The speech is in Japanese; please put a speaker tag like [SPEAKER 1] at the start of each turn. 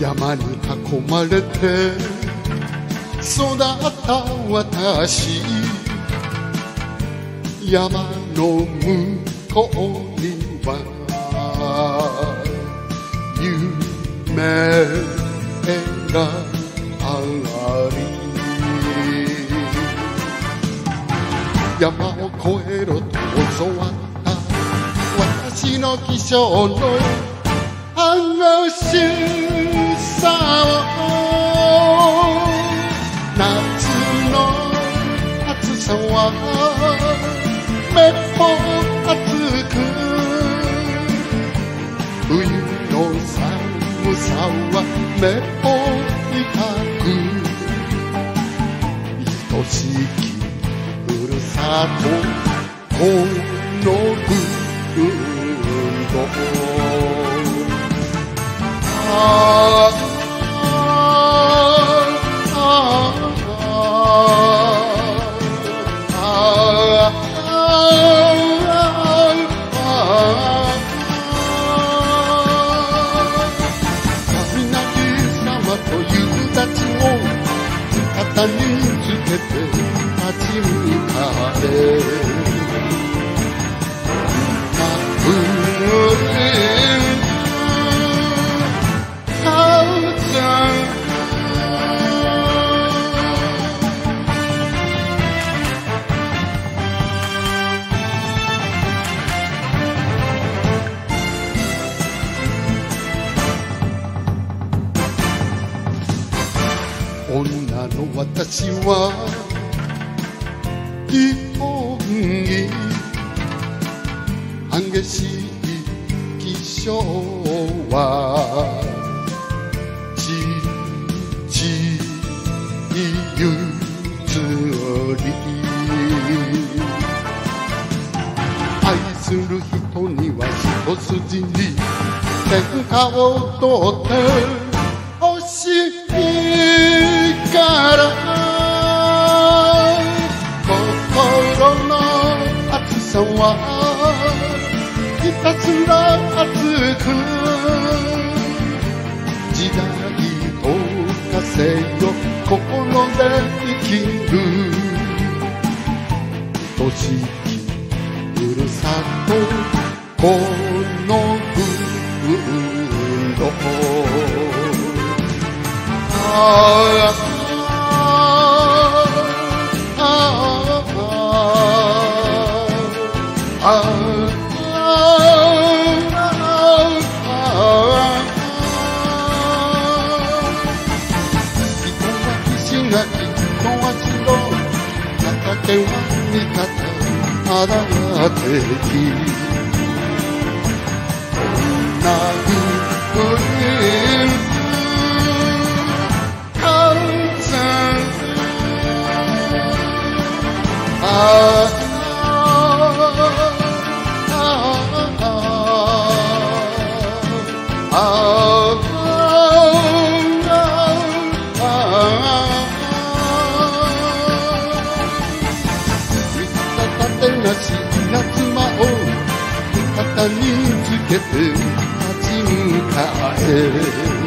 [SPEAKER 1] 山に囲まれて育った私。山の向こうには夢があり。山を越えろと教わった私の気象の話。めっぽう暑く。冬の寒さはめっぽう痛く。愛しきふるさとこのつけて立ち向かえ女の私は日本に激しい気象はちちいゆつり愛する人には一筋に天下を取ってほしい。から。心の熱さはひたすら熱く。時代と風よ心で生きる。愛しきふるさとこの風土手は味方あだてき女風肩につけて立ち向かえ